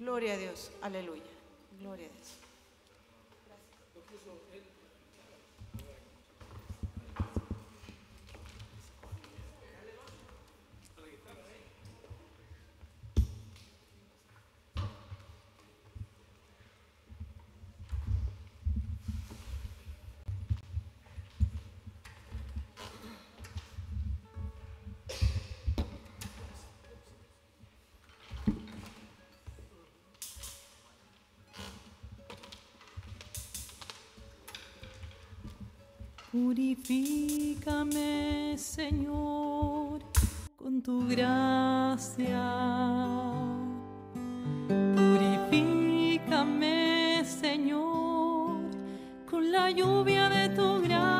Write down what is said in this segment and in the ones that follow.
Gloria a Dios, aleluya. Gloria a Dios. Purifícame, Señor, con tu gracia. Purifícame, Señor, con la lluvia de tu gracia.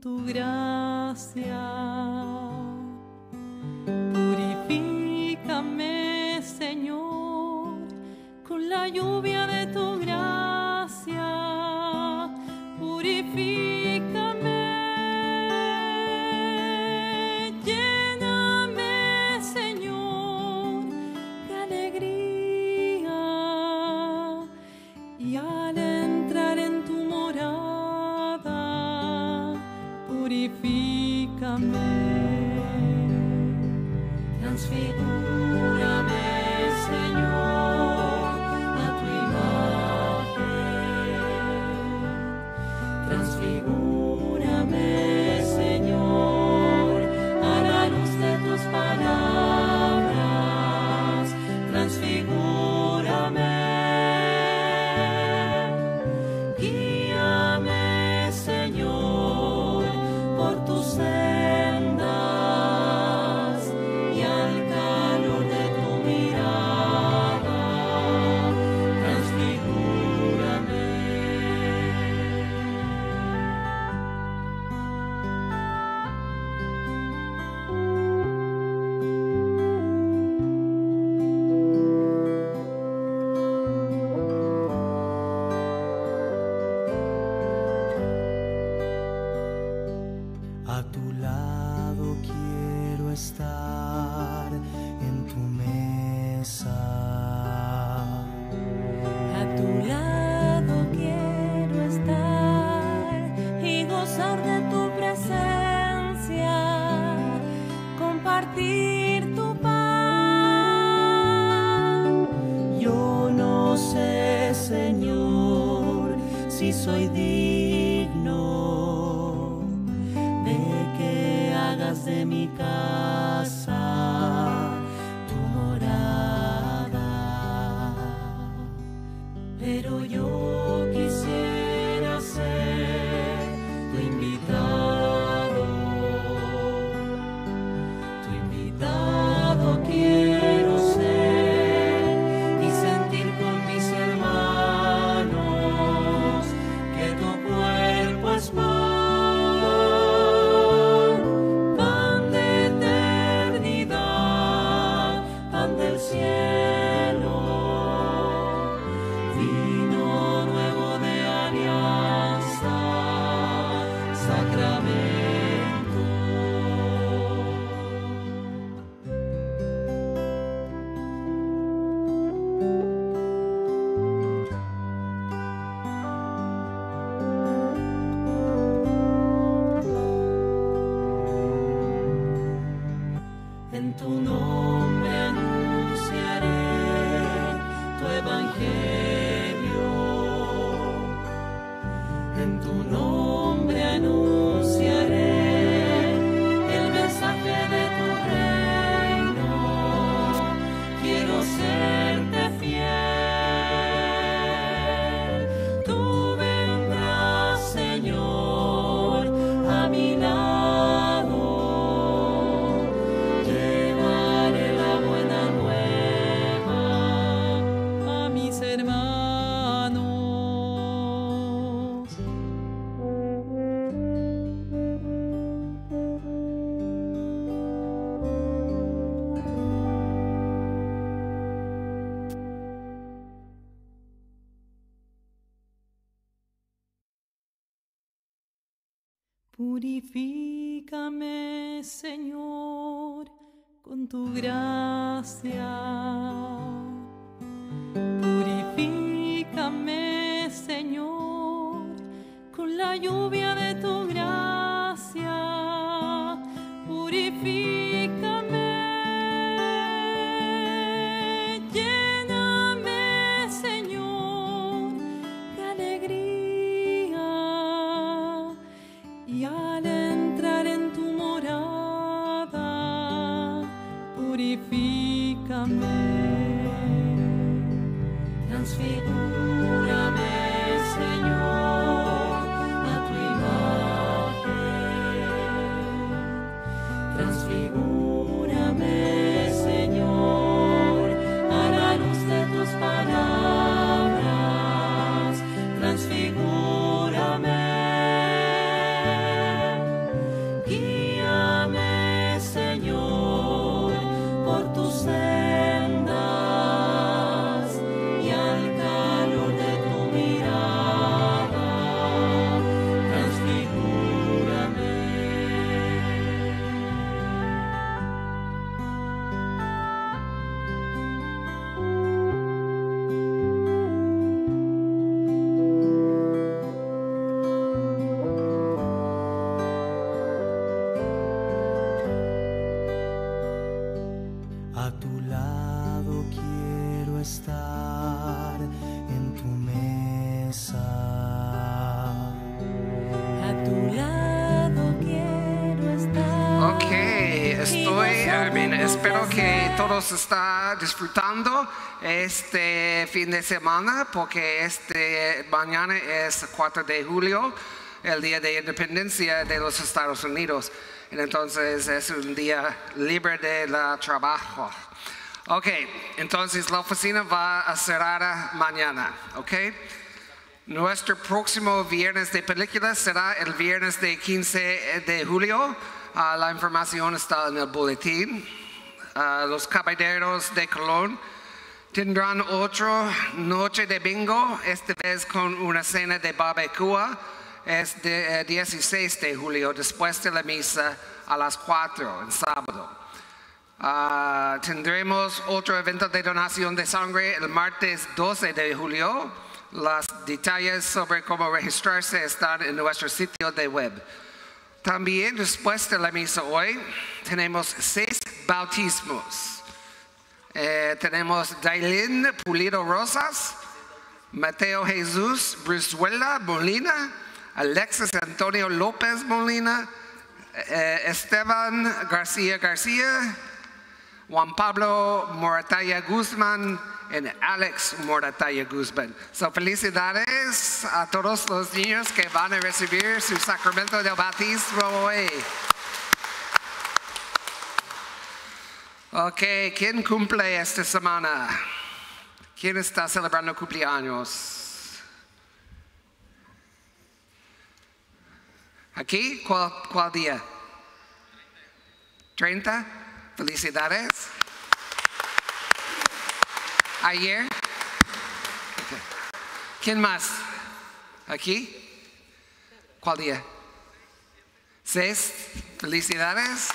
tu gracia. Purifícame, Señor, con la lluvia. Tu gracia. Todos están disfrutando este fin de semana porque este mañana es 4 de julio, el día de independencia de los Estados Unidos. Entonces es un día libre de trabajo. Ok, entonces la oficina va a cerrar mañana, ok. Nuestro próximo viernes de películas será el viernes de 15 de julio. Ah, la información está en el boletín. Los caballeros de Colón tendrán otra noche de bingo, esta vez con una cena de barbacoa. Es de 16 eh, de julio, después de la misa a las 4 en sábado. Ah, tendremos otro evento de donación de sangre el martes 12 de julio los detalles sobre cómo registrarse están en nuestro sitio de web. También después de la misa hoy tenemos seis bautismos. Eh, tenemos Dailin Pulido Rosas, Mateo Jesús Brizuela Molina, Alexis Antonio López Molina, eh, Esteban García García, Juan Pablo Morataya Guzmán, en Alex Morataya Guzmán. So, felicidades a todos los niños que van a recibir su sacramento del bautismo hoy. Ok, ¿quién cumple esta semana? ¿Quién está celebrando cumpleaños? ¿Aquí? ¿Cuál, cuál día? ¿30? Felicidades. Ayer. ¿Quién más? ¿Aquí? ¿Cuál día? ¿Seis? Felicidades.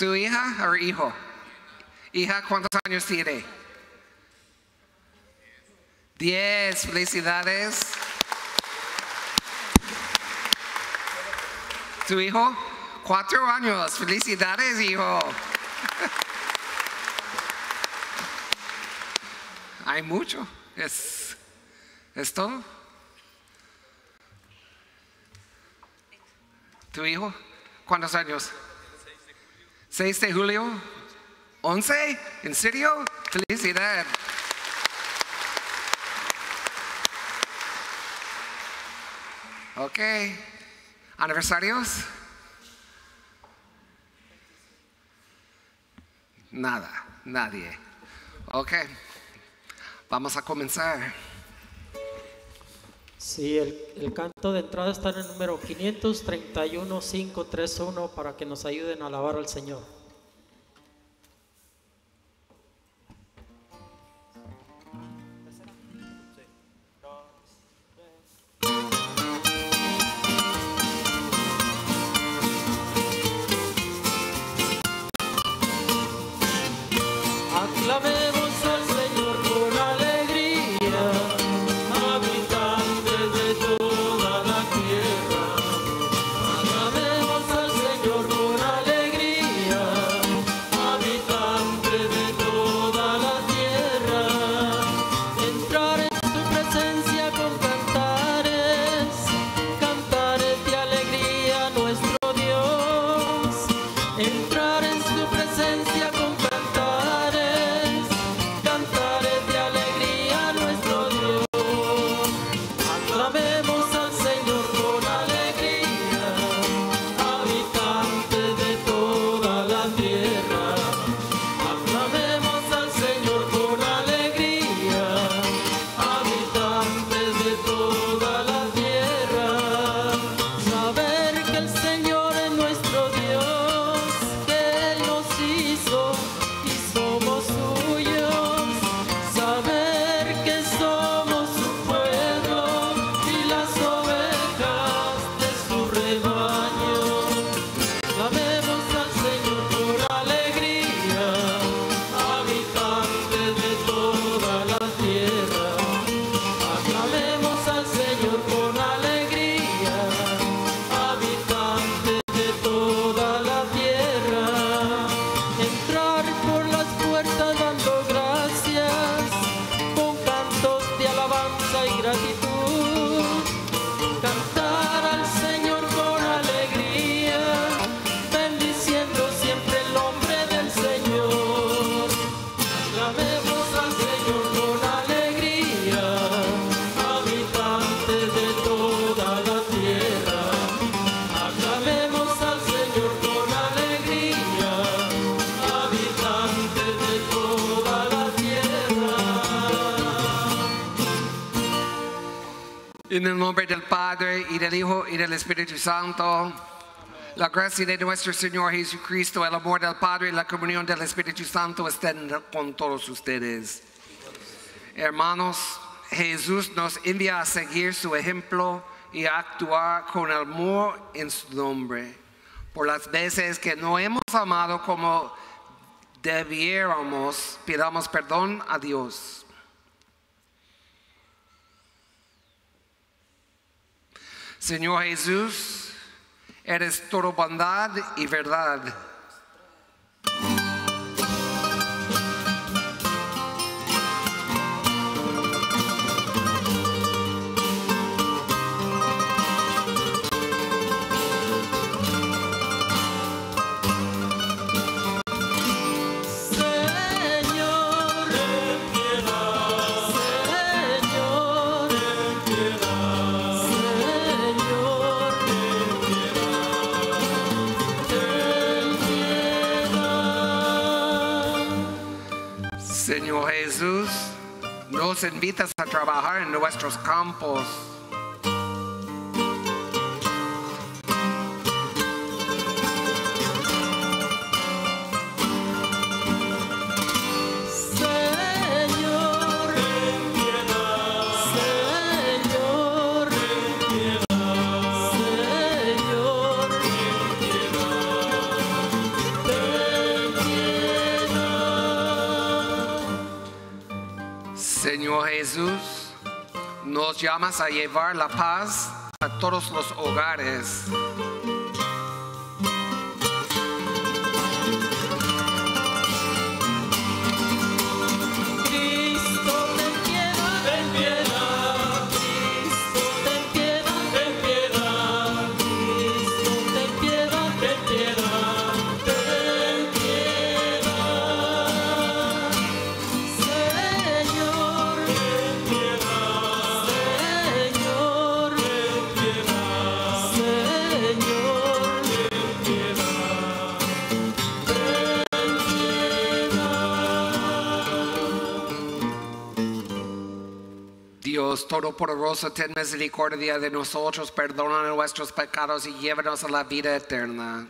¿Su hija o hijo? Hija, ¿cuántos años tiene? Diez. Felicidades. ¿Su hijo? Cuatro años. Felicidades, hijo. Hay mucho. Es, es todo. ¿Tu hijo? ¿Cuántos años? 6 de julio. ¿11? ¿En serio? Felicidad. Ok. ¿Aniversarios? Nada, nadie. Ok, vamos a comenzar. Sí, el, el, canto de entrada está en el número 531 531 para que nos ayuden a alabar al Señor. Y del Hijo y del Espíritu Santo. La gracia de nuestro Señor Jesucristo, el amor del Padre y la comunión del Espíritu Santo estén con todos ustedes. Hermanos, Jesús nos envía a seguir su ejemplo y a actuar con amor en su nombre. Por las veces que no hemos amado como debiéramos, pidamos perdón a Dios. Señor Jesús, eres todo bondad y verdad. Jesús, nos invitas a trabajar en nuestros campos. Llamas a llevar la paz a todos los hogares. Todopoderoso, ten misericordia de nosotros, perdona nuestros pecados y llévanos a la vida eterna.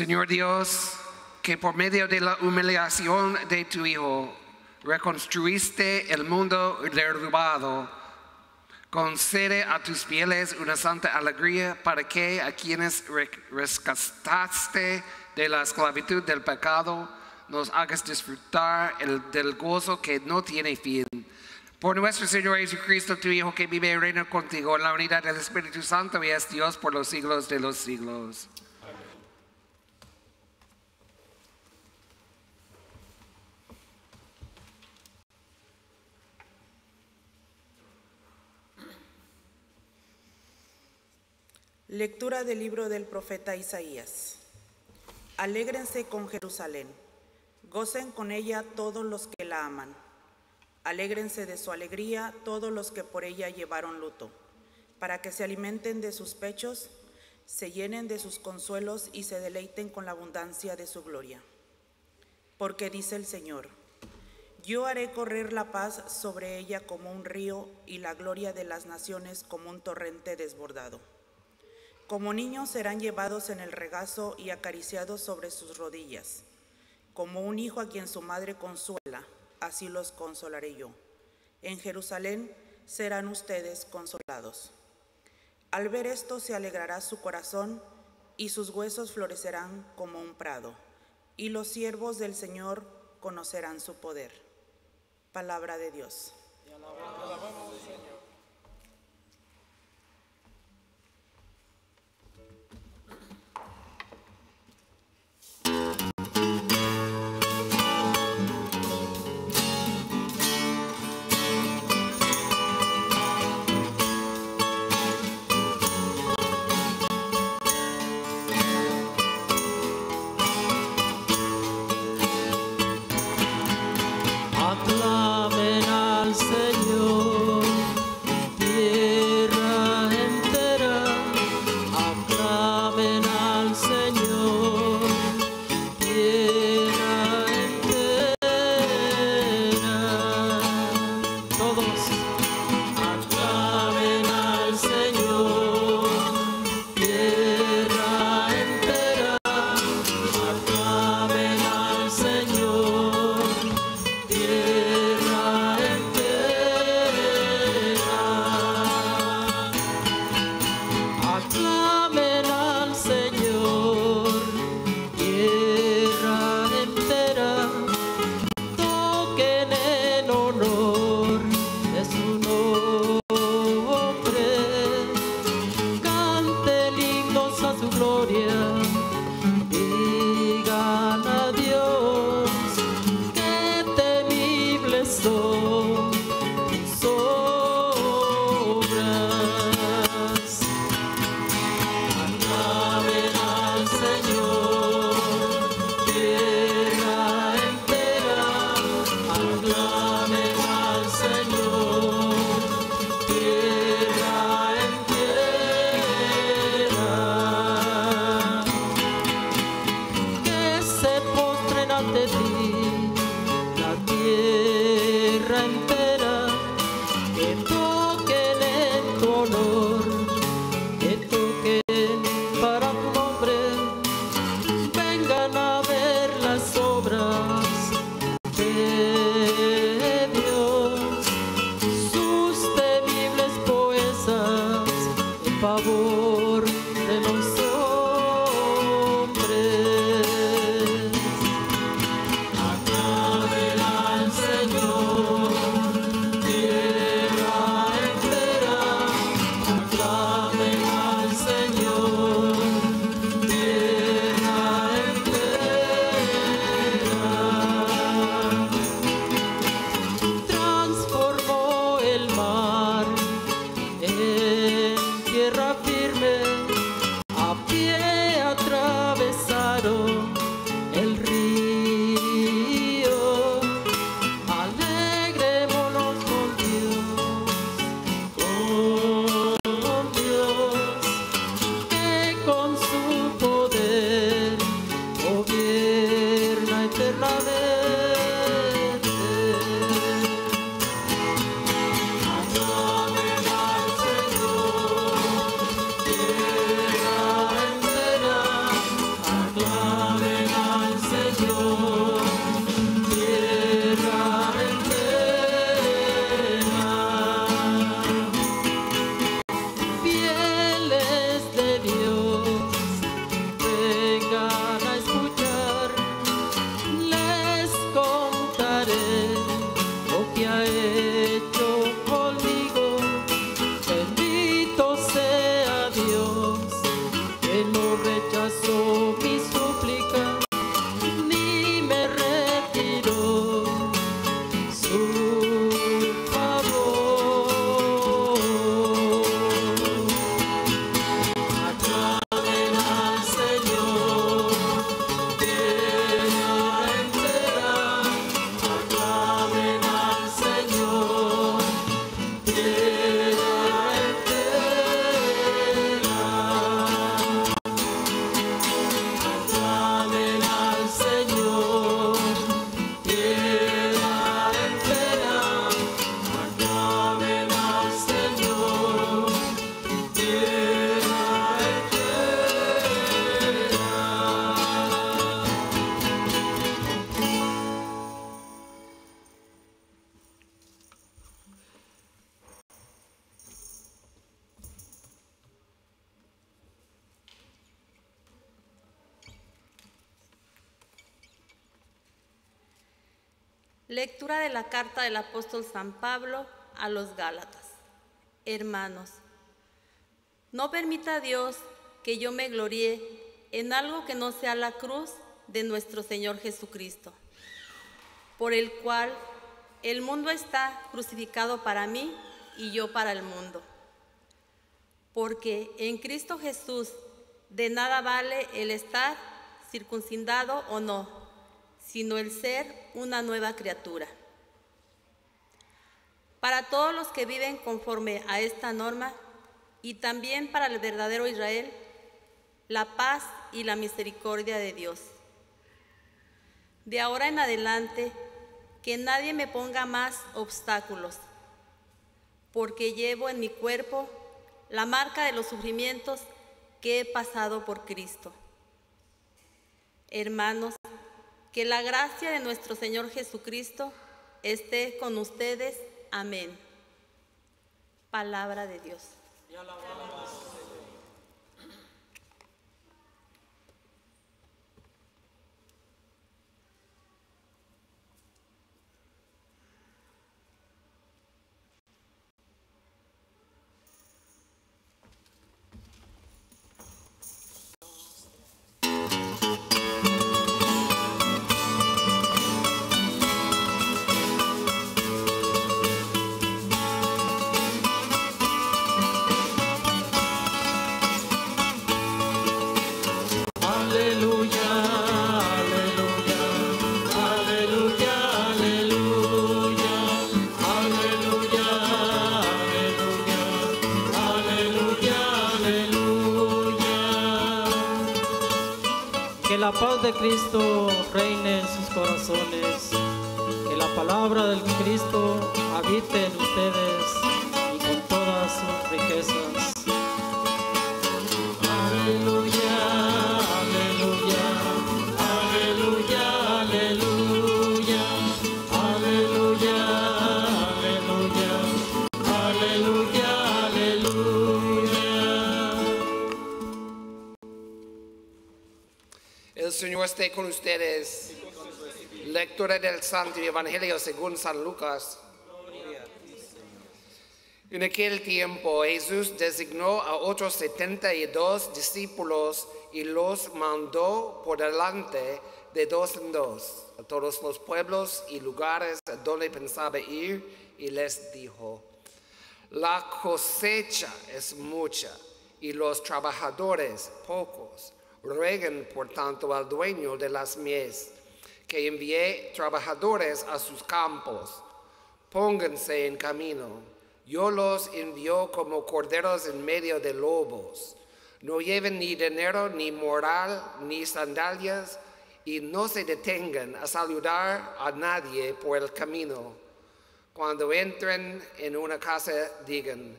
Señor Dios, que por medio de la humillación de tu Hijo reconstruiste el mundo derrubado, concede a tus fieles una santa alegría para que a quienes re- rescataste de la esclavitud del pecado, nos hagas disfrutar el- del gozo que no tiene fin. Por nuestro Señor Jesucristo, tu Hijo, que vive y reina contigo en la unidad del Espíritu Santo y es Dios por los siglos de los siglos. Lectura del libro del profeta Isaías. Alégrense con Jerusalén, gocen con ella todos los que la aman. Alégrense de su alegría todos los que por ella llevaron luto, para que se alimenten de sus pechos, se llenen de sus consuelos y se deleiten con la abundancia de su gloria. Porque dice el Señor, yo haré correr la paz sobre ella como un río y la gloria de las naciones como un torrente desbordado. Como niños serán llevados en el regazo y acariciados sobre sus rodillas. Como un hijo a quien su madre consuela, así los consolaré yo. En Jerusalén serán ustedes consolados. Al ver esto se alegrará su corazón y sus huesos florecerán como un prado, y los siervos del Señor conocerán su poder. Palabra de Dios. Aclamen carta del apóstol San Pablo a los Gálatas. Hermanos, no permita Dios que yo me gloríe en algo que no sea la cruz de nuestro Señor Jesucristo, por el cual el mundo está crucificado para mí y yo para el mundo. Porque en Cristo Jesús de nada vale el estar circuncidado o no, sino el ser una nueva criatura. Para todos los que viven conforme a esta norma y también para el verdadero Israel, la paz y la misericordia de Dios. De ahora en adelante, que nadie me ponga más obstáculos, porque llevo en mi cuerpo la marca de los sufrimientos que he pasado por Cristo. Hermanos, que la gracia de nuestro Señor Jesucristo esté con ustedes. Amén. Palabra de Dios. Paz de Cristo reine en sus corazones, que la palabra del Cristo habite en ustedes con ustedes. Lectura del Santo Evangelio según San Lucas. En aquel tiempo Jesús designó a otros setenta y dos discípulos y los mandó por delante de dos en dos a todos los pueblos y lugares donde pensaba ir y les dijo, la cosecha es mucha y los trabajadores pocos. Rueguen por tanto al dueño de las mies que envíe trabajadores a sus campos. Pónganse en camino. Yo los envío como corderos en medio de lobos. No lleven ni dinero, ni moral, ni sandalias, y no se detengan a saludar a nadie por el camino. Cuando entren en una casa, digan,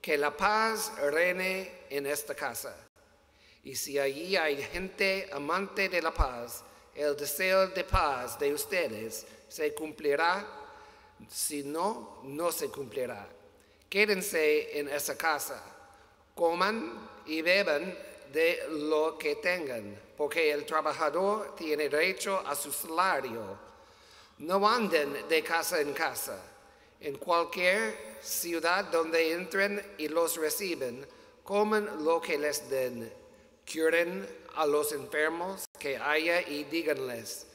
que la paz reine en esta casa. Y si allí hay gente amante de la paz, el deseo de paz de ustedes se cumplirá, si no, no se cumplirá. Quédense en esa casa, coman y beban de lo que tengan, porque el trabajador tiene derecho a su salario. No anden de casa en casa. En cualquier ciudad donde entren y los reciben, coman lo que les den. Curen a los enfermos que haya y díganles,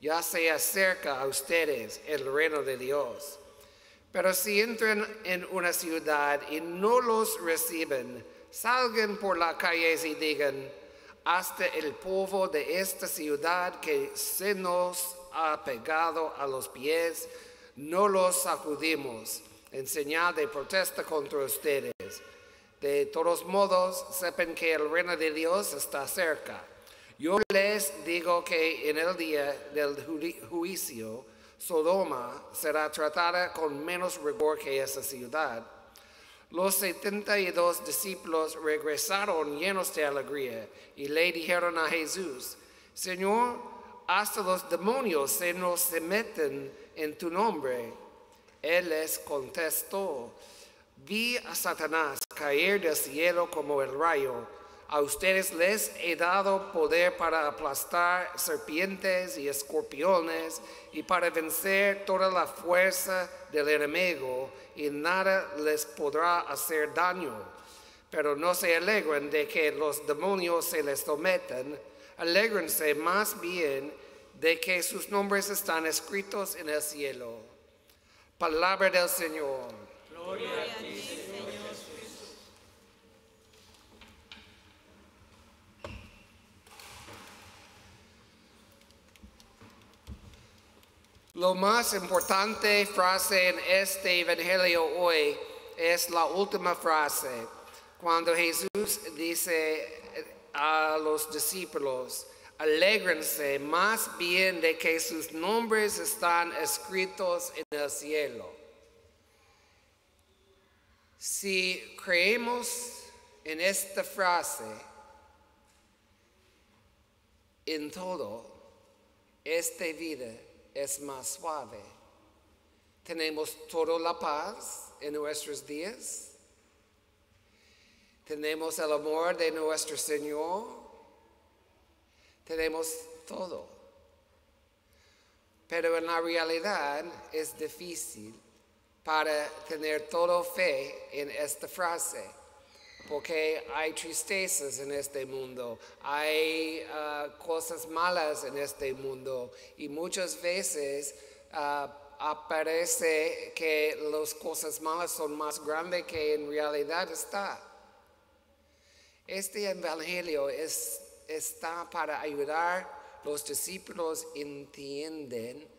ya se acerca a ustedes el reino de Dios. Pero si entran en una ciudad y no los reciben, salgan por las calles y digan, hasta el polvo de esta ciudad que se nos ha pegado a los pies, no los sacudimos en señal de protesta contra ustedes. De todos modos, sepan que el reino de Dios está cerca. Yo les digo que en el día del ju- juicio, Sodoma será tratada con menos rigor que esa ciudad. Los setenta y dos discípulos regresaron llenos de alegría y le dijeron a Jesús, Señor, hasta los demonios se nos someten en tu nombre. Él les contestó, vi a Satanás caer del cielo como el rayo. A ustedes les he dado poder para aplastar serpientes y escorpiones y para vencer toda la fuerza del enemigo y nada les podrá hacer daño. Pero no se alegren de que los demonios se les someten, alégrense más bien de que sus nombres están escritos en el cielo. Palabra del Señor. Lo más importante frase en este evangelio hoy es la última frase, cuando Jesús dice a los discípulos, alégrense más bien de que sus nombres están escritos en el cielo. Si creemos en esta frase, en todo, esta vida es más suave. Tenemos toda la paz en nuestros días. Tenemos el amor de nuestro Señor. Tenemos todo. Pero en la realidad es difícil para tener toda fe en esta frase porque hay tristezas en este mundo, hay uh, cosas malas en este mundo y muchas veces uh, aparece que las cosas malas son más grandes que en realidad está. Este evangelio es, está para ayudar los discípulos entienden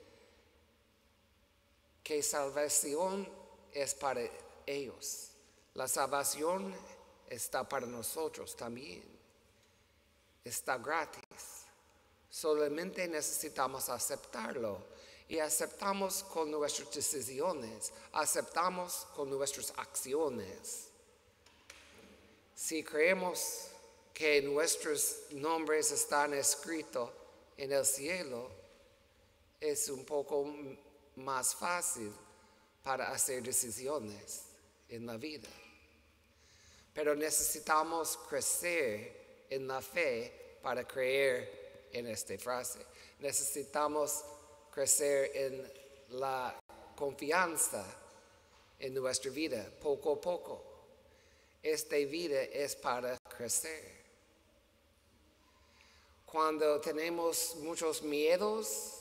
que salvación es para ellos. La salvación está para nosotros también. Está gratis. Solamente necesitamos aceptarlo. Y aceptamos con nuestras decisiones, aceptamos con nuestras acciones. Si creemos que nuestros nombres están escritos en el cielo, es un poco más fácil para hacer decisiones en la vida pero necesitamos crecer en la fe para creer en esta frase. Necesitamos crecer en la confianza en nuestra vida, poco a poco. Esta vida es para crecer. Cuando tenemos muchos miedos,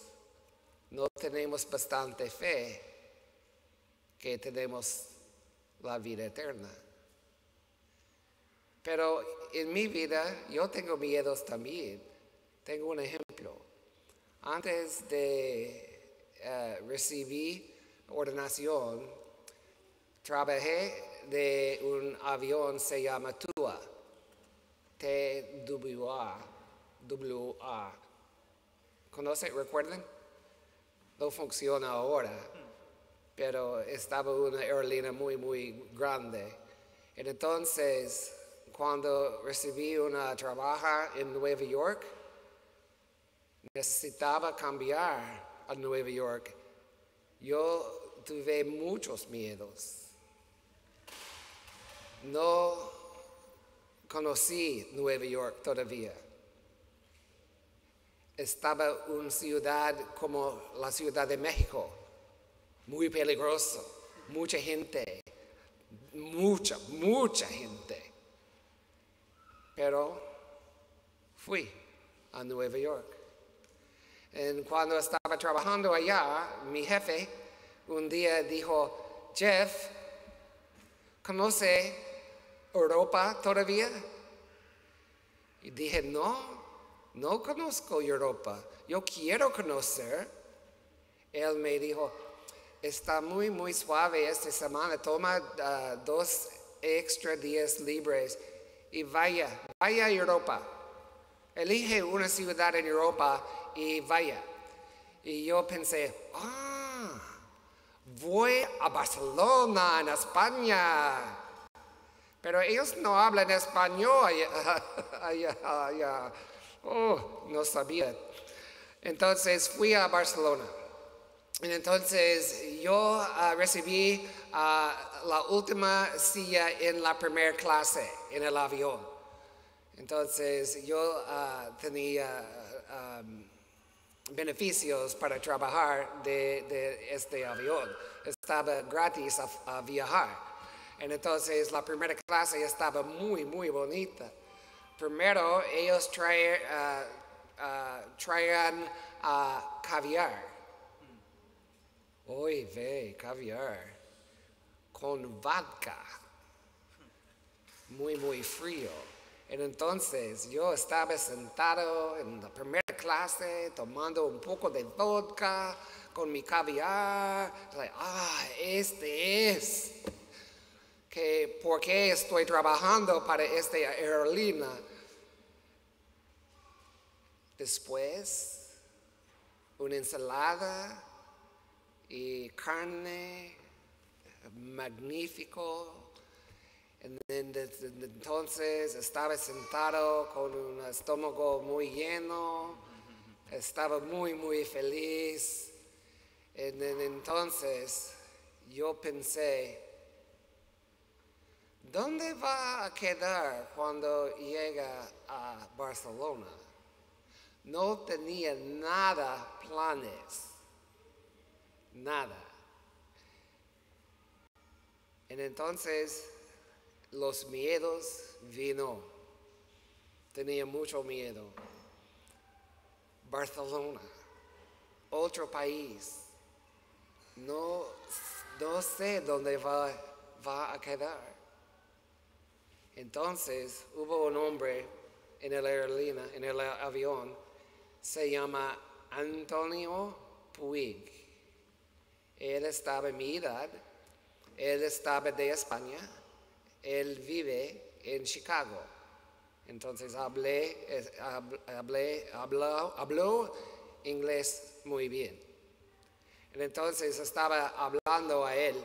no tenemos bastante fe que tenemos la vida eterna. Pero en mi vida yo tengo miedos también. Tengo un ejemplo. Antes de eh, recibir ordenación, trabajé de un avión se llama TUA, T-W-A, W-A. ¿Conocen? ¿Recuerdan? No funciona ahora, pero estaba una aerolínea muy, muy grande. Entonces, cuando recibí una trabaja en Nueva York, necesitaba cambiar a Nueva York. Yo tuve muchos miedos. No conocí Nueva York todavía. Estaba una ciudad como la Ciudad de México, muy peligroso, mucha gente, mucha, mucha gente. Pero fui a Nueva York. Y cuando estaba trabajando allá, mi jefe un día dijo, Jeff, ¿conoce Europa todavía? Y dije, no, no conozco Europa, yo quiero conocer. Él me dijo, está muy, muy suave esta semana, toma uh, dos extra días libres y vaya, vaya a Europa. Elige una ciudad en Europa y vaya. Y yo pensé, ah, voy a Barcelona, en España. Pero ellos no hablan español allá. Oh, no sabía. Entonces fui a Barcelona. Y entonces yo ah, recibí ah, la última silla en la primera clase en el avión. Entonces yo ah, tenía beneficios para trabajar de, de este avión. Estaba gratis a, a viajar. Entonces la primera clase estaba muy, muy bonita. Primero ellos trae- ah, ah, traían ah, caviar. Hoy ve caviar con vodka muy, muy frío. Entonces yo estaba sentado en la primera clase tomando un poco de vodka con mi caviar. Ah, este es. Que, ¿Por qué estoy trabajando para esta aerolínea? Después, una ensalada y carne magnífico. Entonces estaba sentado con un estómago muy lleno, estaba muy, muy feliz. Entonces yo pensé, ¿dónde va a quedar cuando llega a Barcelona? No tenía nada planes, nada. Y entonces los miedos vino. Tenía mucho miedo. Barcelona, otro país. No, no sé dónde va, va a quedar. Entonces hubo un hombre en el aerolínea, en el avión, se llama Antonio Puig. Él estaba en mi edad, él estaba de España, él vive en Chicago. Entonces hablé, hab- hablé, habló, habló inglés muy bien. Entonces estaba hablando a él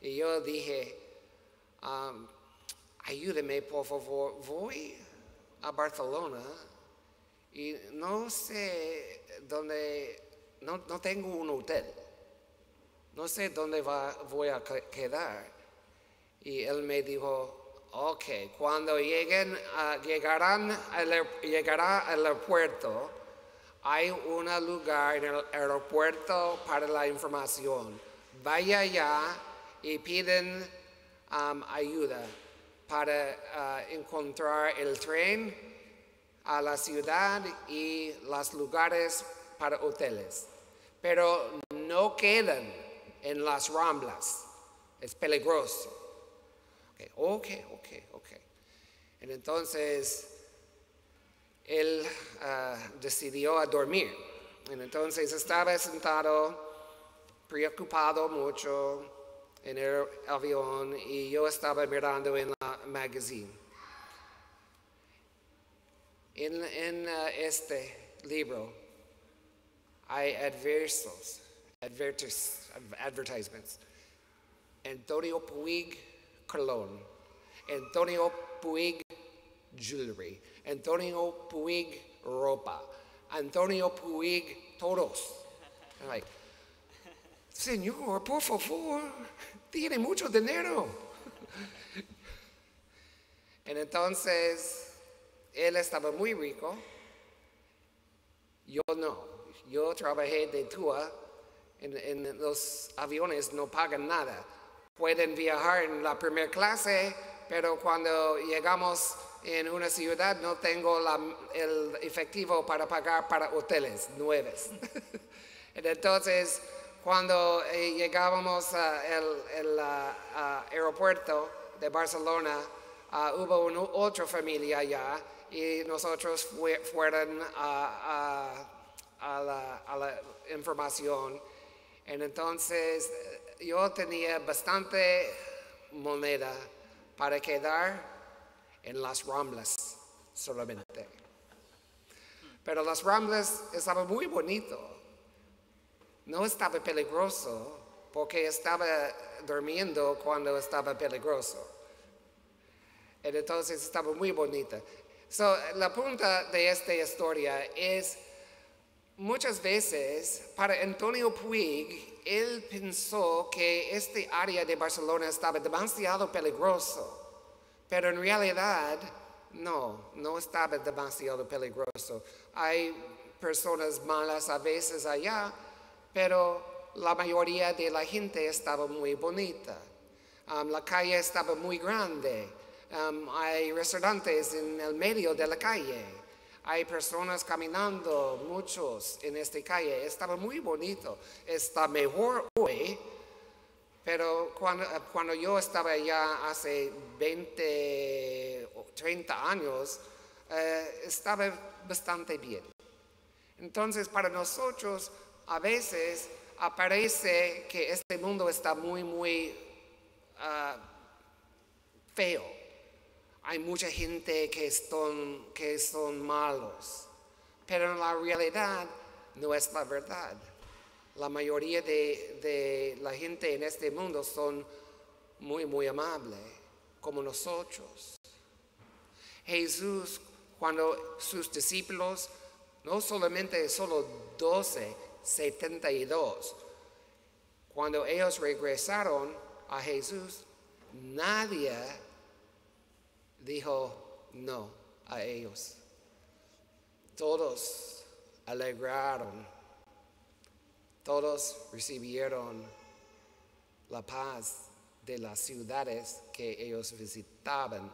y yo dije, um, ayúdeme por favor, voy a Barcelona y no sé dónde, no, no tengo un hotel, no sé dónde va, voy a que- quedar. Y él me dijo, ok, cuando lleguen, a- llegarán al, llegará al aeropuerto, hay un lugar en el aeropuerto para la información. Vaya allá y piden um, ayuda para ah, encontrar el tren a la ciudad y los lugares para hoteles. Pero no quedan en las ramblas. Es peligroso. Ok, ok, ok, entonces él ah, decidió a dormir. Entonces estaba sentado, preocupado mucho en el avión y yo estaba mirando en la magazine. En, en, ah, este libro hay adversos, advertis- advertisements. Antonio Puig Cologne, Antonio Puig Jewelry, Antonio Puig Ropa, Antonio Puig Todos. I'm like, Señor, por favor, tiene mucho dinero. Entonces, él estaba muy rico, yo no. Yo trabajé de TUA, en, en los aviones no pagan nada. Pueden viajar en la primera clase, pero cuando llegamos en una ciudad no tengo la- el efectivo para pagar para hoteles nuevos. Entonces, cuando eh, llegábamos al aeropuerto de Barcelona, ah, hubo otra familia allá y nosotros fue- fueron a, la, información. Entonces eh, yo tenía bastante moneda para quedar en las ramblas solamente. Pero las ramblas estaban muy bonito. No estaba peligroso porque estaba durmiendo cuando estaba peligroso. Entonces estaba muy bonita. So, la punta de esta historia es muchas veces para Antonio Puig, él pensó que este área de Barcelona estaba demasiado peligroso, pero en realidad No, no estaba demasiado peligroso. Hay personas malas a veces allá, pero la mayoría de la gente estaba muy bonita. Um, la calle estaba muy grande. Um, hay restaurantes en el medio de la calle. Hay personas caminando, muchos en esta calle. Estaba muy bonito. Está mejor hoy, pero cuando, cuando yo estaba allá hace 20 o 30 años, eh, estaba bastante bien. Entonces, para nosotros, a veces aparece que este mundo está muy, muy ah, feo. Hay mucha gente que son, que son malos, pero en la realidad no es la verdad. La mayoría de, de la gente en este mundo son muy, muy amables, como nosotros. Jesús, cuando sus discípulos, no solamente solo 12, 72, cuando ellos regresaron a Jesús, nadie dijo no a ellos. Todos alegraron, todos recibieron la paz de las ciudades que ellos visitaban.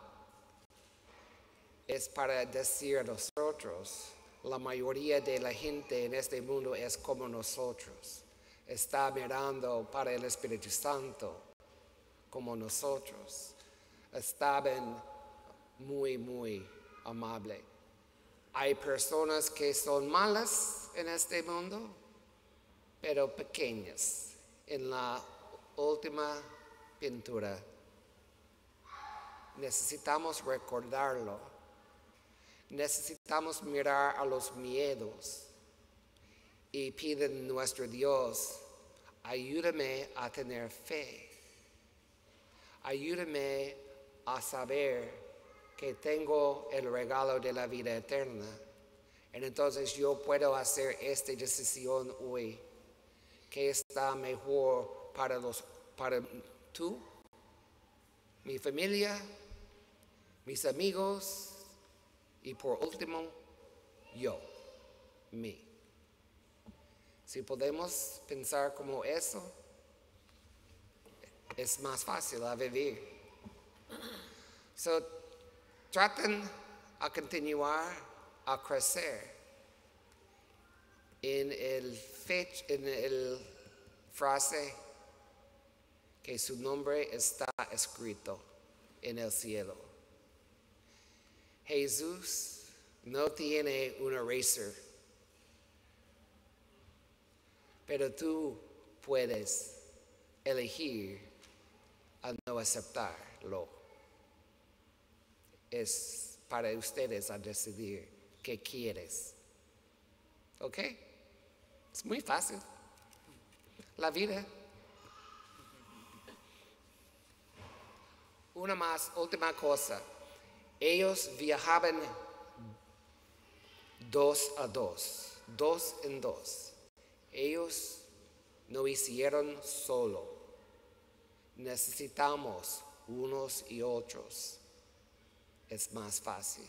Es para decir a nosotros, la mayoría de la gente en este mundo es como nosotros. Está mirando para el Espíritu Santo como nosotros. Estaban muy, muy amables. Hay personas que son malas en este mundo, pero pequeñas en la última pintura. Necesitamos recordarlo. Necesitamos mirar a los miedos y piden nuestro Dios, ayúdame a tener fe. Ayúdame a saber que tengo el regalo de la vida eterna. Y entonces yo puedo hacer esta decisión hoy, que está mejor para, los, para tú, mi familia, mis amigos y por último, yo, mí. Si podemos pensar como eso, es más fácil a vivir. So, traten a continuar a crecer en el, fech- en el frase que su nombre está escrito en el cielo. Jesús no tiene un eraser, pero tú puedes elegir a no aceptarlo. Es para ustedes a decidir qué quieres. ¿Ok? Es muy fácil. La vida. Una más, última cosa. Ellos viajaban dos a dos, dos en dos. Ellos no hicieron solo. Necesitamos unos y otros. Es más fácil.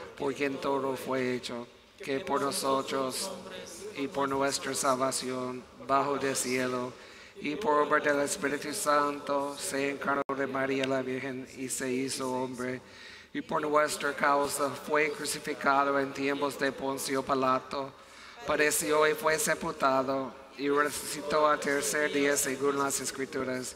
por quien todo fue hecho, que por nosotros y por nuestra salvación bajo del cielo, y por obra del Espíritu Santo se encarnó de María la Virgen y se hizo hombre, y por nuestra causa fue crucificado en tiempos de Poncio Pilato, padeció y fue sepultado y resucitó al tercer día según las escrituras,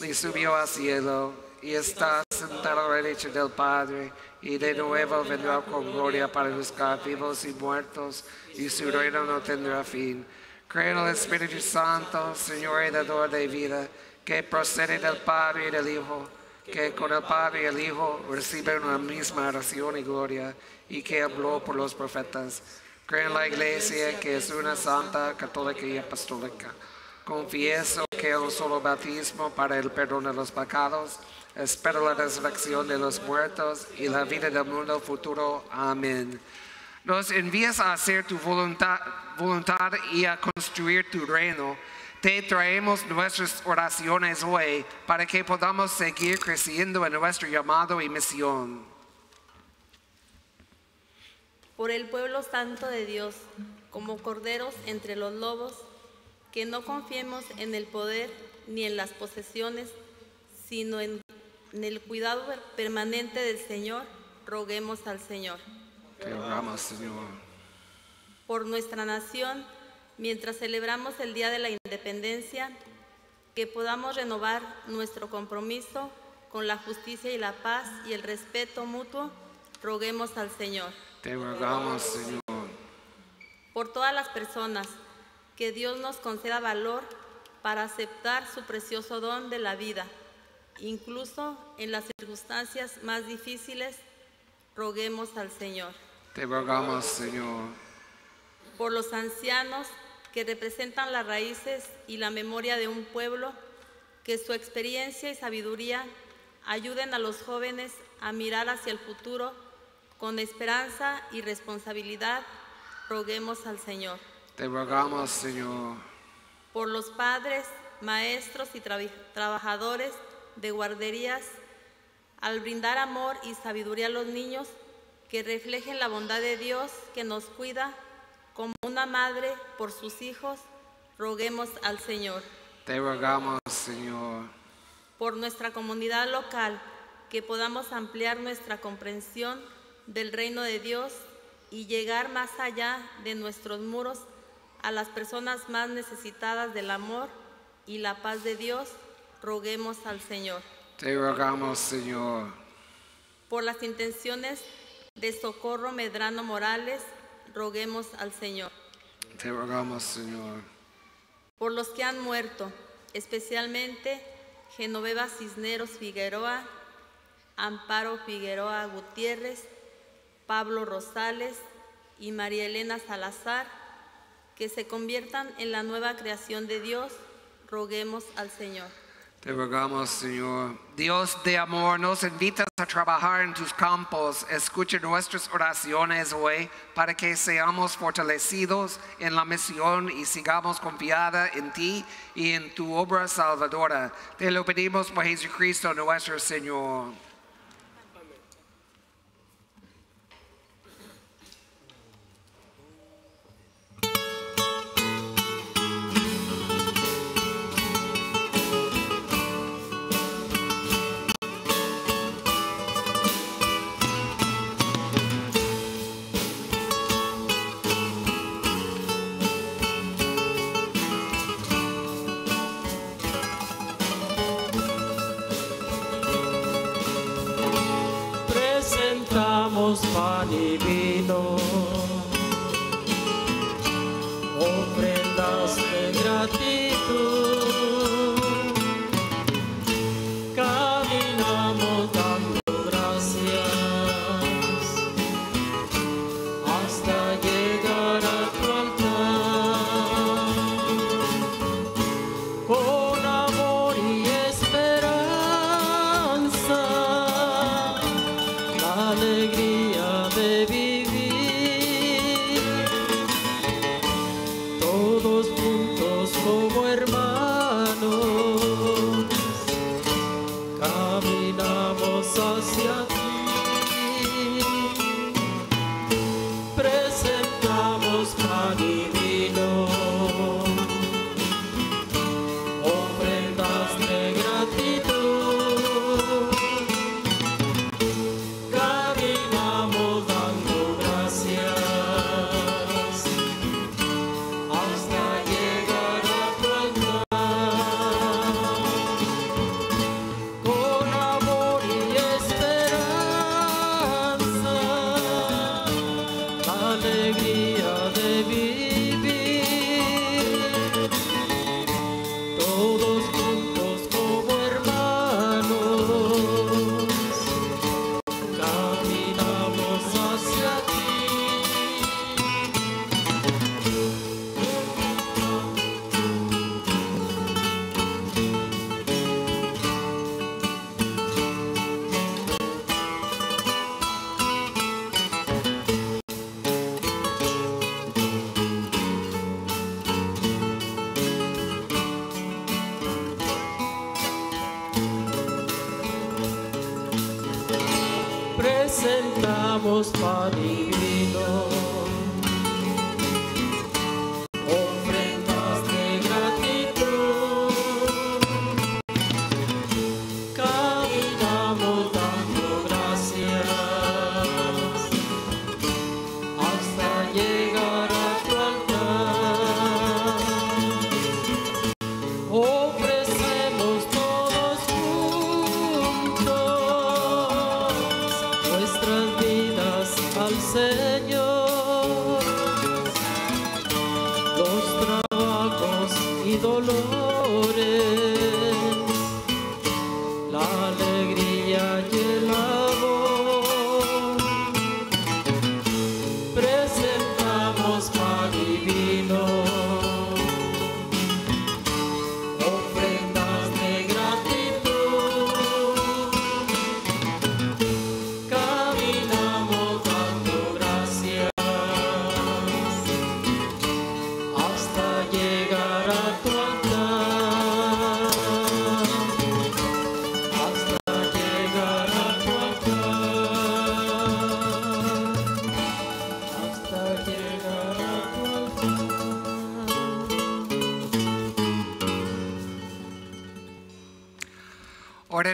y subió al cielo y está sentado a la derecha del Padre, y de nuevo vendrá con gloria para juzgar vivos y muertos, y su reino no tendrá fin. Creo en el Espíritu Santo, Señor y dador de vida, que procede del Padre y del Hijo, que con el Padre y el Hijo reciben una misma oración y gloria, y que habló por los profetas. Creo en la Iglesia, que es una santa, católica y apostólica. Confieso que un solo bautismo para el perdón de los pecados. Espero la resurrección de los muertos y la vida del mundo futuro. Amén. Nos envías a hacer tu voluntad, y a construir tu reino. Te traemos nuestras oraciones hoy para que podamos seguir creciendo en nuestro llamado y misión. por el pueblo santo de Dios, como corderos entre los lobos, que no confiemos en el poder ni en las posesiones, sino en, en el cuidado permanente del Señor, roguemos al Señor. Te rogamos, Señor. Por nuestra nación, mientras celebramos el Día de la Independencia, que podamos renovar nuestro compromiso con la justicia y la paz y el respeto mutuo, roguemos al Señor. Te rogamos, Señor. por todas las personas, que Dios nos conceda valor para aceptar su precioso don de la vida, incluso en las circunstancias más difíciles, roguemos al Señor. Te rogamos, Señor. Por los ancianos que representan las raíces y la memoria de un pueblo, que su experiencia y sabiduría ayuden a los jóvenes a mirar hacia el futuro con esperanza y responsabilidad, roguemos al Señor. Te rogamos, Señor. por los padres, maestros y trabi- trabajadores de guarderías, al brindar amor y sabiduría a los niños, que reflejen la bondad de Dios que nos cuida como una madre por sus hijos, roguemos al Señor. Te rogamos, Señor. Por nuestra comunidad local, que podamos ampliar nuestra comprensión del reino de Dios y llegar más allá de nuestros muros a las personas más necesitadas del amor y la paz de Dios, roguemos al Señor. Te rogamos, Señor. Por las intenciones de Socorro Medrano Morales, roguemos al Señor. Te rogamos, Señor. por los que han muerto, especialmente Genoveva Cisneros Figueroa, Amparo Figueroa Gutiérrez, Pablo Rosales y María Elena Salazar, que se conviertan en la nueva creación de Dios, roguemos al Señor. Te rogamos, Señor. Dios de amor, nos invitas a trabajar en tus campos. Escucha nuestras oraciones hoy para que seamos fortalecidos en la misión y sigamos confiada en ti y en tu obra salvadora. Te lo pedimos por Jesucristo nuestro Señor.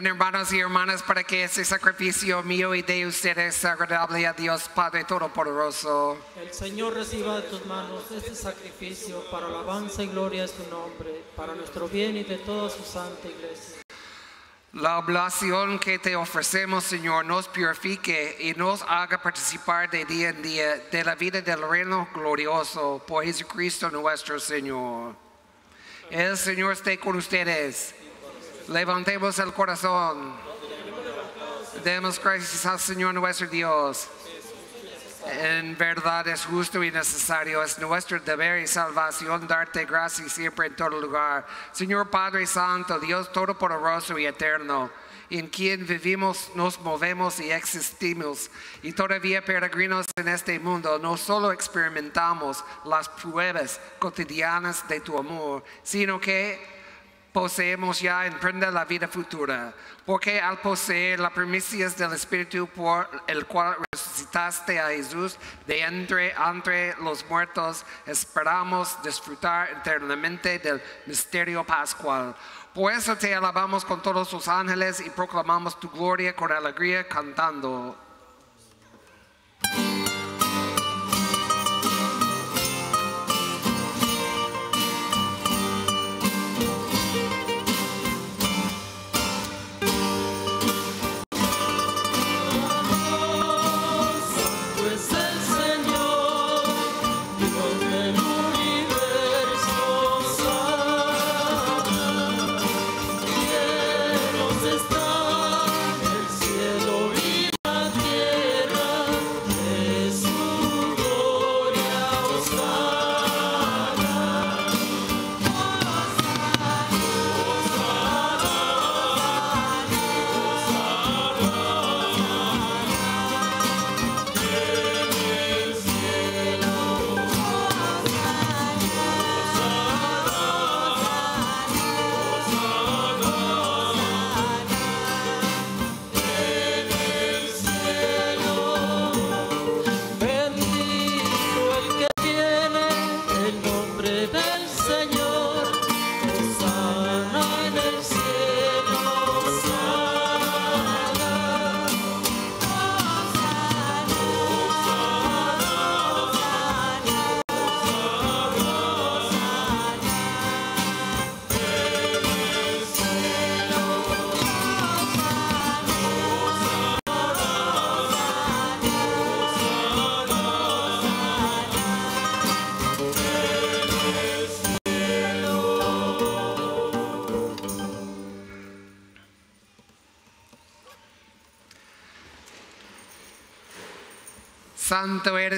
Hermanos y hermanas para que ese sacrificio mío y de ustedes sea agradable a Dios Padre Todopoderoso. El Señor reciba de tus manos este sacrificio para alabanza y gloria de su nombre, para nuestro bien y de toda su santa iglesia. La oblación que te ofrecemos, Señor, nos purifique y nos haga participar de día en día de la vida del reino glorioso por Jesucristo nuestro Señor. El Señor esté con ustedes. Levantemos el corazón. Demos gracias al Señor nuestro Dios. En verdad es justo y necesario, es nuestro deber y salvación darte gracias siempre en todo lugar. Señor Padre Santo, Dios Todopoderoso y Eterno, en quien vivimos, nos movemos y existimos, y todavía peregrinos en este mundo, no solo experimentamos las pruebas cotidianas de tu amor, sino que poseemos ya emprende la vida futura, porque al poseer las primicias del Espíritu por el cual resucitaste a Jesús de entre los muertos, esperamos disfrutar eternamente del misterio pascual. Por eso te alabamos con todos los ángeles y proclamamos tu gloria con alegría cantando.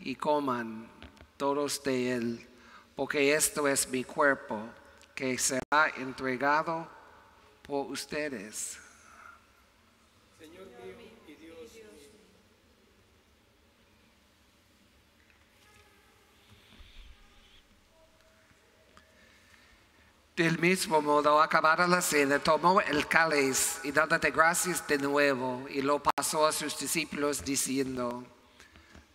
y coman todos de él, porque esto es mi cuerpo que será entregado por ustedes. Del mismo modo, acabada la cena, tomó el cáliz y dándote gracias de nuevo, y lo pasó a sus discípulos diciendo,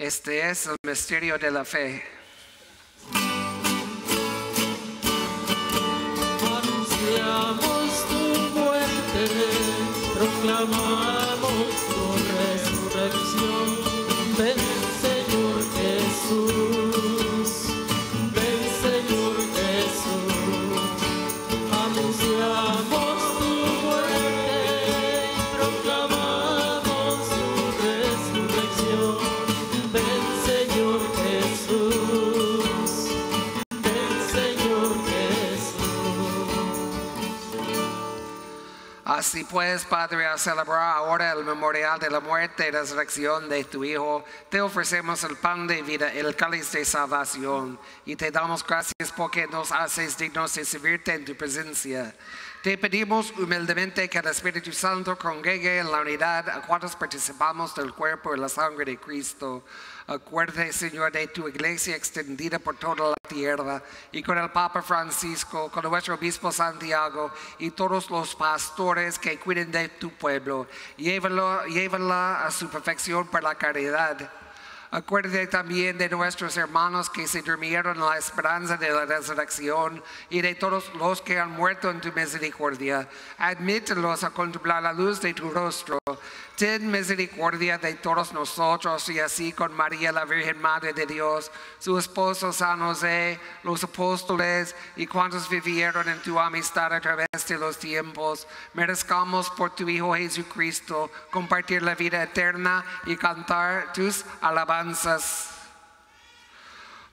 Este es el misterio de la fe. Anunciamos tu muerte, proclamamos Así pues, Padre, al celebrar ahora el memorial de la muerte y resurrección de tu Hijo, te ofrecemos el pan de vida, el cáliz de salvación, y te damos gracias porque nos haces dignos de servirte en tu presencia. Te pedimos humildemente que el Espíritu Santo congregue en la unidad a cuantos participamos del cuerpo y la sangre de Cristo. Acuérdate, Señor, de tu iglesia extendida por toda la tierra y con el Papa Francisco, con nuestro obispo Santiago y todos los pastores que cuiden de tu pueblo. Llévalo, llévala a su perfección por la caridad. Acuérdate también de nuestros hermanos que se durmieron en la esperanza de la resurrección y de todos los que han muerto en tu misericordia. Admítelos a contemplar la luz de tu rostro. Ten misericordia de todos nosotros y así con María, la Virgen Madre de Dios, su esposo San José, los apóstoles y cuantos vivieron en tu amistad a través de los tiempos, merezcamos por tu Hijo Jesucristo compartir la vida eterna y cantar tus alabanzas.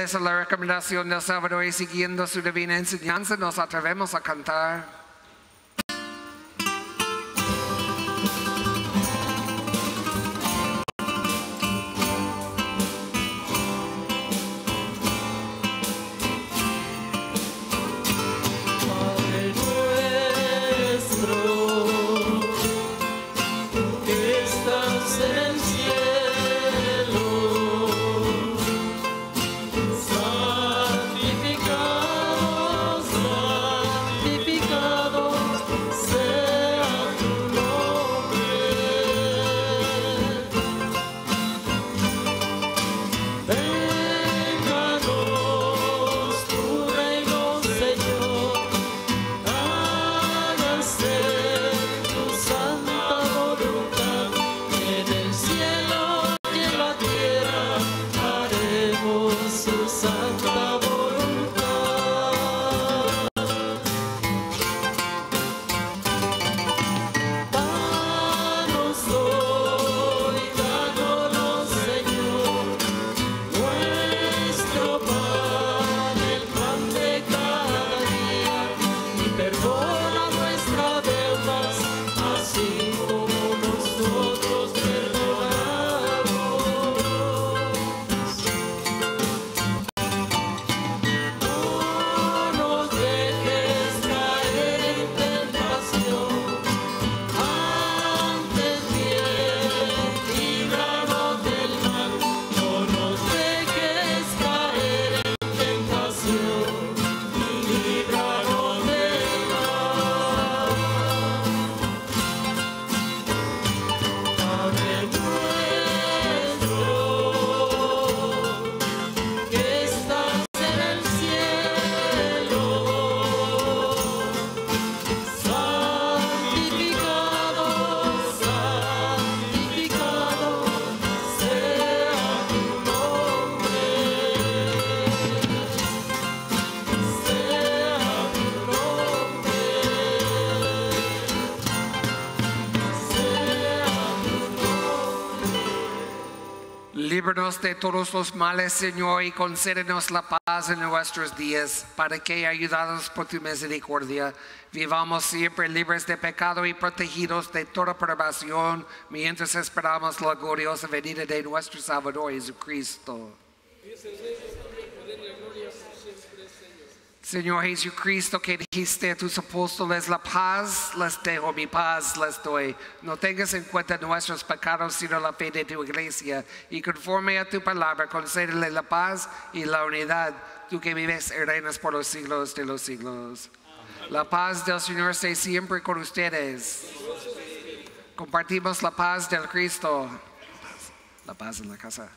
Fieles a la recomendación del Salvador y siguiendo su divina enseñanza, nos atrevemos a cantar. De todos los males, Señor, y concédenos la paz en nuestros días, para que, ayudados por tu misericordia, vivamos siempre libres de pecado y protegidos de toda perturbación, mientras esperamos la gloriosa venida de nuestro Salvador Jesucristo. Señor Jesucristo, que dijiste a tus apóstoles, la paz les dejo, mi paz les doy. No tengas en cuenta nuestros pecados, sino la fe de tu iglesia. Y conforme a tu palabra, concédele la paz y la unidad, tú que vives y reinas por los siglos de los siglos. La paz del Señor esté siempre con ustedes. Compartimos la paz del Cristo. La paz en la casa.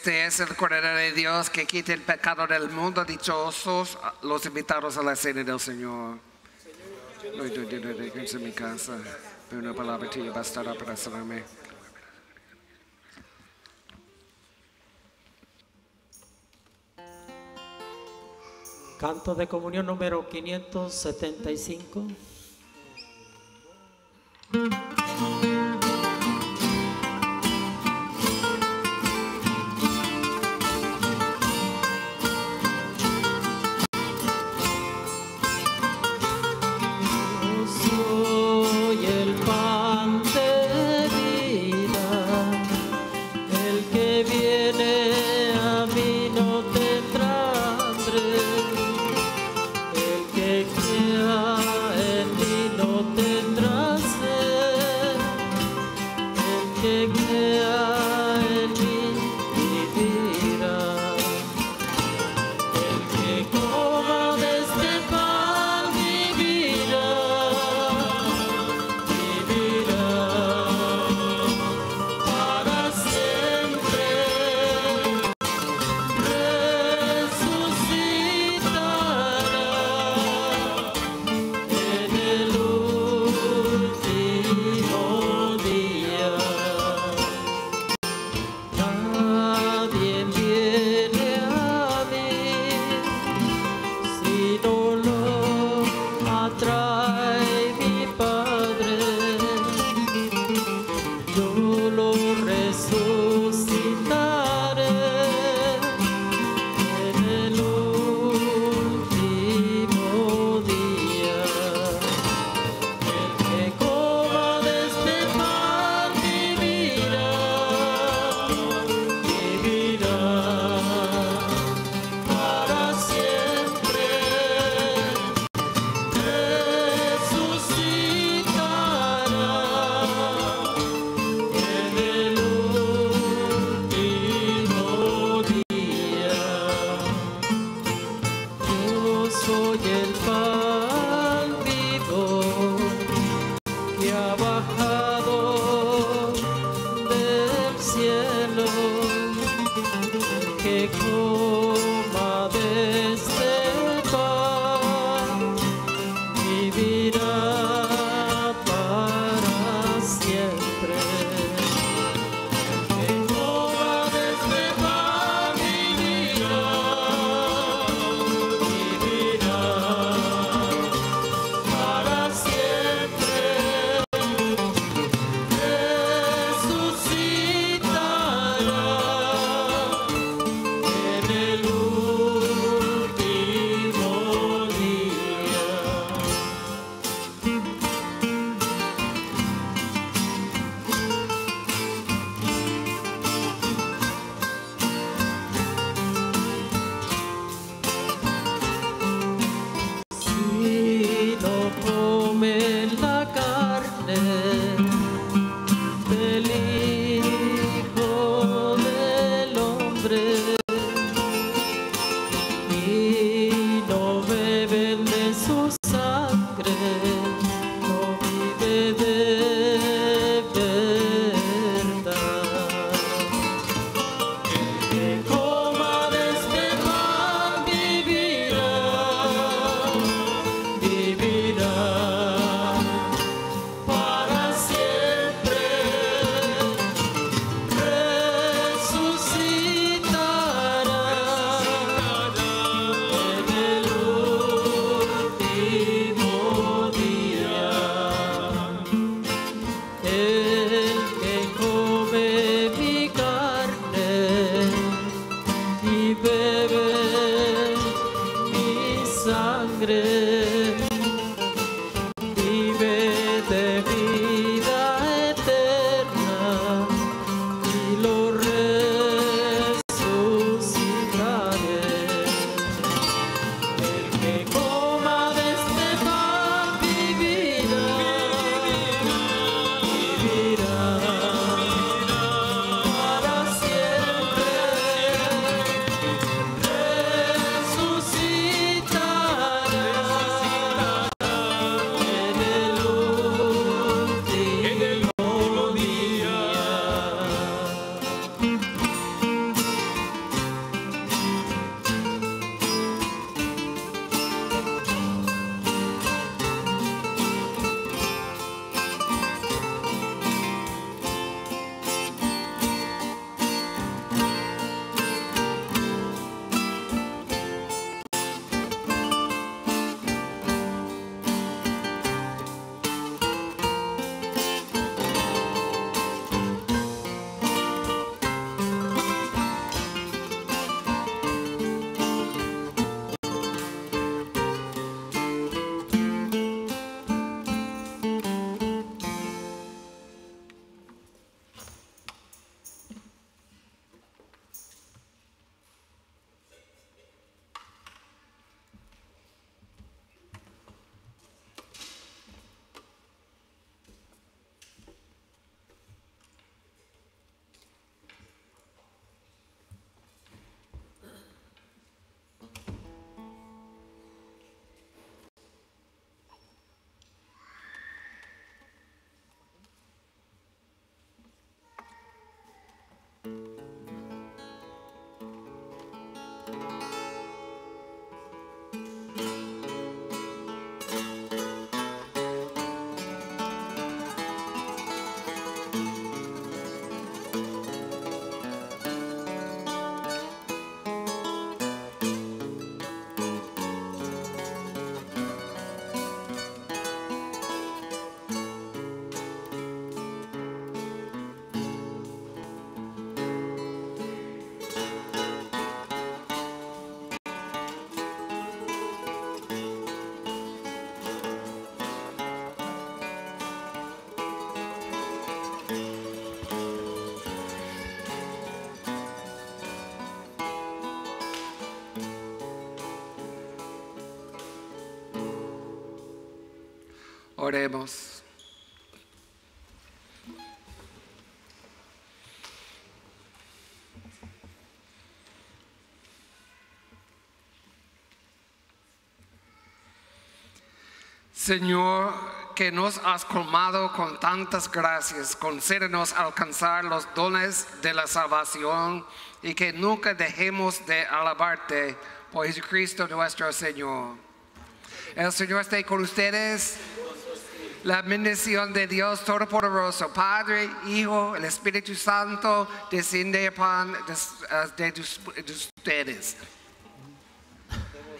Este es el Cordero de Dios que quita el pecado del mundo. Dichosos los invitados a la cena del Señor. Hoy yo diré de que en mi casa, pero una palabra tuya bastará para sanarme. Canto de comunión número 575. Oremos. Señor, que nos has colmado con tantas gracias, concédenos alcanzar los dones de la salvación y que nunca dejemos de alabarte por Jesucristo nuestro Señor. El Señor esté con ustedes. La bendición de Dios Todopoderoso, Padre, Hijo, el Espíritu Santo, desciende upon uh, de, de, de ustedes.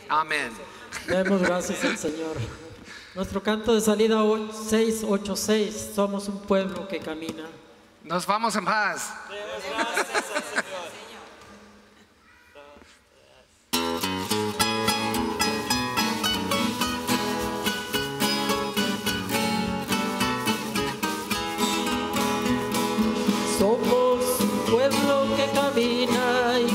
Amén. Demos gracias al Señor. Nuestro canto de salida 686, somos un pueblo que camina. Nos vamos en paz. Demos gracias. pueblo que camina y